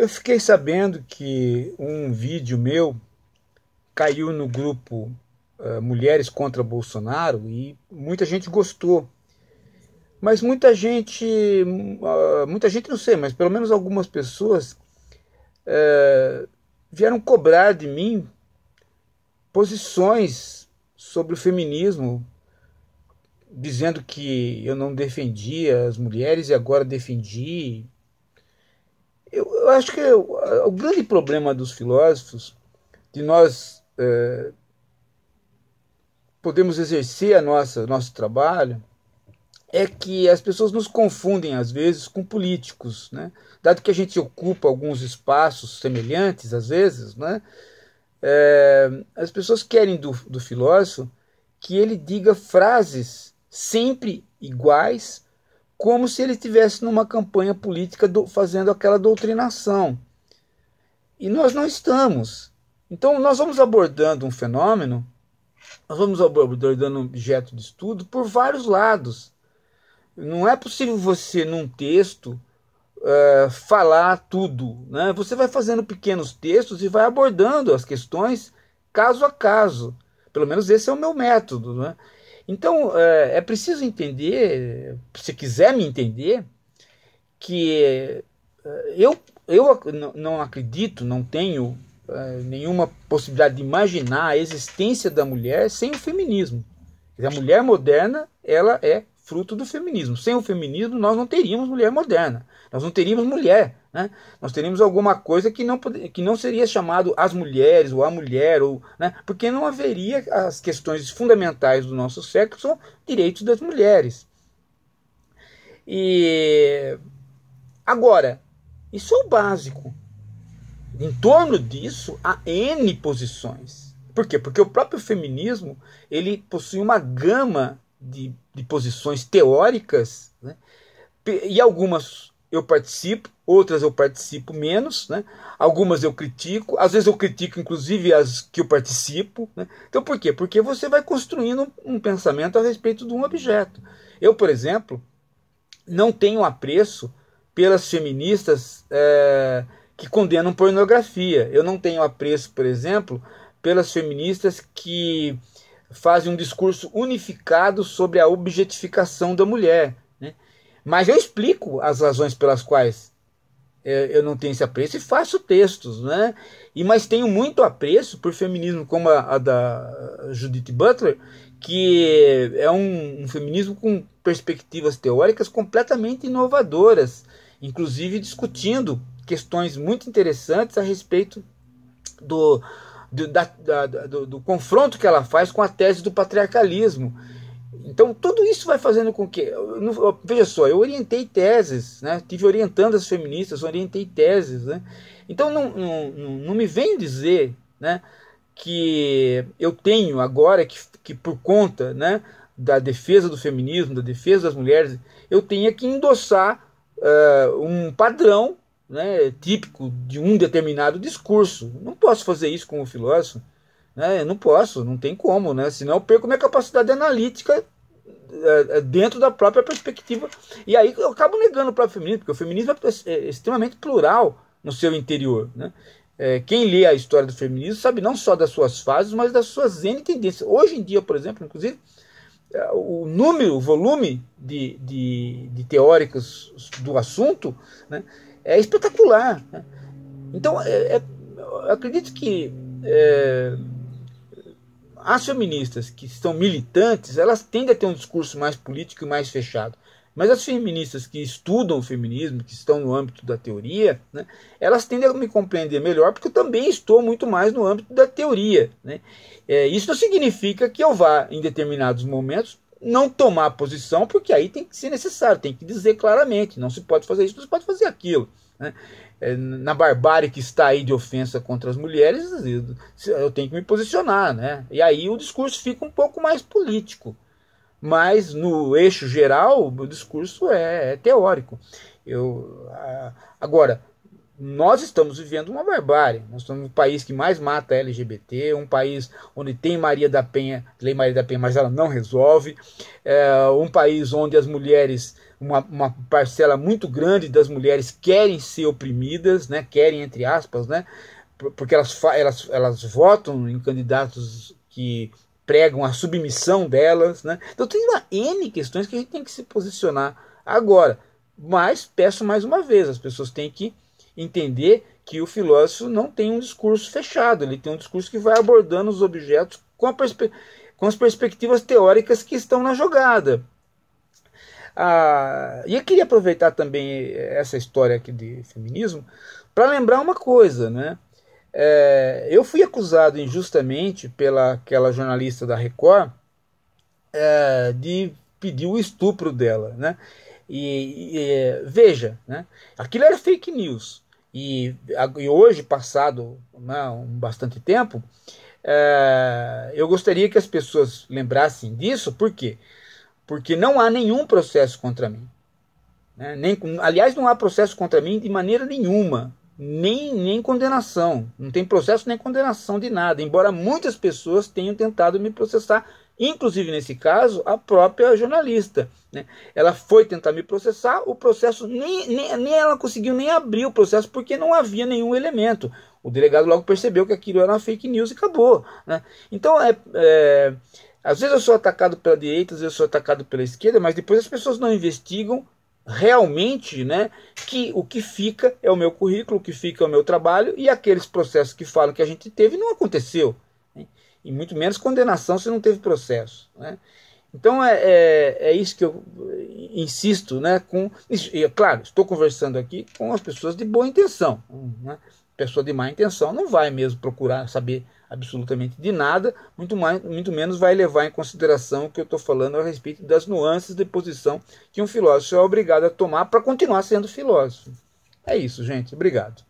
Eu fiquei sabendo que um vídeo meu caiu no grupo uh, Mulheres contra Bolsonaro e muita gente gostou. Mas muita gente, uh, muita gente não sei, mas pelo menos algumas pessoas uh, vieram cobrar de mim posições sobre o feminismo, dizendo que eu não defendia as mulheres e agora defendi. Eu, eu acho que o, o, grande problema dos filósofos, de nós é, podemos exercer a nossa nosso trabalho, é que as pessoas nos confundem às vezes com políticos, né? Dado que a gente ocupa alguns espaços semelhantes às vezes, né? É, as pessoas querem do, do filósofo que ele diga frases sempre iguais como se ele estivesse numa campanha política do, fazendo aquela doutrinação. E nós não estamos. Então, nós vamos abordando um fenômeno, nós vamos abordando um objeto de estudo por vários lados. Não é possível você, num texto, uh, falar tudo. Né? Você vai fazendo pequenos textos e vai abordando as questões caso a caso. Pelo menos esse é o meu método. Né? Então, é, é preciso entender, se quiser me entender, que é, eu, eu não acredito, não tenho é, nenhuma possibilidade de imaginar a existência da mulher sem o feminismo. A mulher moderna ela é fruto do feminismo. Sem o feminismo, nós não teríamos mulher moderna. Nós não teríamos mulher. Né? Nós teríamos alguma coisa que não, que não seria chamado as mulheres ou a mulher, ou, né? porque não haveria as questões fundamentais do nosso que são direitos das mulheres. E agora, isso é o básico. Em torno disso há N posições. Por quê? Porque o próprio feminismo ele possui uma gama de, de posições teóricas, né? e algumas eu participo, outras eu participo menos, né? algumas eu critico, às vezes eu critico inclusive as que eu participo. Né? Então por quê? Porque você vai construindo um pensamento a respeito de um objeto. Eu, por exemplo, não tenho apreço pelas feministas é, que condenam pornografia. Eu não tenho apreço, por exemplo, pelas feministas que fazem um discurso unificado sobre a objetificação da mulher. Né? Mas eu explico as razões pelas quais eu não tenho esse apreço e faço textos. Né? E, mas tenho muito apreço por feminismo como a, a da Judith Butler, que é um, um feminismo com perspectivas teóricas completamente inovadoras, inclusive discutindo questões muito interessantes a respeito do, do, da, da, do, do, confronto que ela faz com a tese do patriarcalismo. Então, tudo isso vai fazendo com que. Veja só, eu orientei teses, né? tive orientando as feministas, orientei teses. Né? Então, não, não, não me vem dizer né, que eu tenho agora que, que, por conta né, da defesa do feminismo, da defesa das mulheres, eu tenha que endossar uh, um padrão né, típico de um determinado discurso. Não posso fazer isso como filósofo. Né? Não posso, não tem como, né? senão eu perco minha capacidade analítica é, dentro da própria perspectiva. E aí eu acabo negando o próprio feminismo, porque o feminismo é, é extremamente plural no seu interior. Né? É, quem lê a história do feminismo sabe não só das suas fases, mas das suas N tendências. Hoje em dia, por exemplo, inclusive, é, o número, o volume de, de, de teóricos do assunto né, é espetacular. Né? Então, é, é, eu acredito que é, as feministas que estão militantes, elas tendem a ter um discurso mais político e mais fechado. Mas as feministas que estudam o feminismo, que estão no âmbito da teoria, né, elas tendem a me compreender melhor, porque eu também estou muito mais no âmbito da teoria. Né? É, isso não significa que eu vá, em determinados momentos, não tomar posição, porque aí tem que ser necessário, tem que dizer claramente, não se pode fazer isso, não se pode fazer aquilo. Né? É, na barbárie que está aí de ofensa contra as mulheres, eu tenho que me posicionar. Né? E aí o discurso fica um pouco mais político. Mas no eixo geral, o discurso é, é teórico. Eu, agora, nós estamos vivendo uma barbárie. Nós somos um país que mais mata LGBT, um país onde tem Maria da Penha, lei Maria da Penha, mas ela não resolve. É um país onde as mulheres uma, uma parcela muito grande das mulheres querem ser oprimidas, né, querem, entre aspas, né, porque elas, elas, elas votam em candidatos que pregam a submissão delas. Né? Então tem uma N questões que a gente tem que se posicionar agora. Mas peço mais uma vez, as pessoas têm que entender que o filósofo não tem um discurso fechado, ele tem um discurso que vai abordando os objetos com, a com as perspectivas teóricas que estão na jogada. Ah, e eu queria aproveitar também essa história aqui de feminismo para lembrar uma coisa, né? É, eu fui acusado injustamente pela aquela jornalista da Record é, de pedir o estupro dela, né? E, e, veja, né? Aquilo era fake news. E, e hoje, passado né, um bastante tempo, é, eu gostaria que as pessoas lembrassem disso, por quê? Porque não há nenhum processo contra mim. Né? Nem, aliás, não há processo contra mim de maneira nenhuma. Nem, nem condenação. Não tem processo nem condenação de nada. Embora muitas pessoas tenham tentado me processar, inclusive nesse caso, a própria jornalista. Né? Ela foi tentar me processar, o processo nem, nem, nem ela conseguiu nem abrir o processo porque não havia nenhum elemento. O delegado logo percebeu que aquilo era uma fake news e acabou. Né? Então, é, é, às vezes eu sou atacado pela direita, às vezes eu sou atacado pela esquerda, mas depois as pessoas não investigam realmente né, que o que fica é o meu currículo, o que fica é o meu trabalho, e aqueles processos que falam que a gente teve não aconteceu. E muito menos condenação se não teve processo. Né? Então é, é, é, isso que eu insisto, né? Com, e, claro, estou conversando aqui com as pessoas de boa intenção. Né? pessoa de má intenção não vai mesmo procurar saber absolutamente de nada, muito, mais, muito menos vai levar em consideração o que eu estou falando a respeito das nuances de posição que um filósofo é obrigado a tomar para continuar sendo filósofo. É isso, gente. Obrigado.